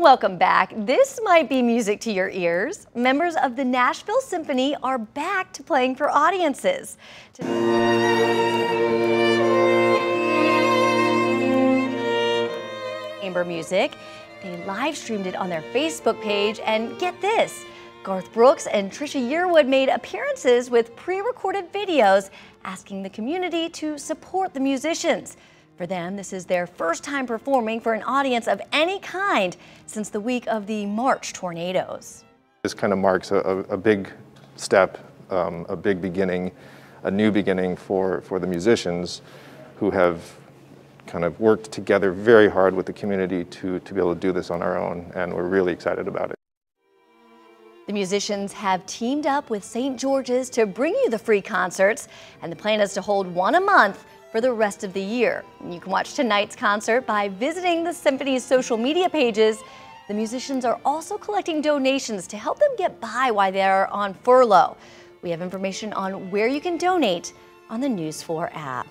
Welcome back. This might be music to your ears. Members of the Nashville Symphony are back to playing for audiences. Chamber music. They live streamed it on their Facebook page, and get this Garth Brooks and Trisha Yearwood made appearances with pre recorded videos asking the community to support the musicians. For them, this is their first time performing for an audience of any kind since the week of the March tornadoes. This kind of marks a, a big step, um, a big beginning, a new beginning for, for the musicians who have kind of worked together very hard with the community to, to be able to do this on our own, and we're really excited about it. The musicians have teamed up with St. George's to bring you the free concerts, and the plan is to hold one a month for the rest of the year. You can watch tonight's concert by visiting the symphony's social media pages. The musicians are also collecting donations to help them get by while they're on furlough. We have information on where you can donate on the News 4 app.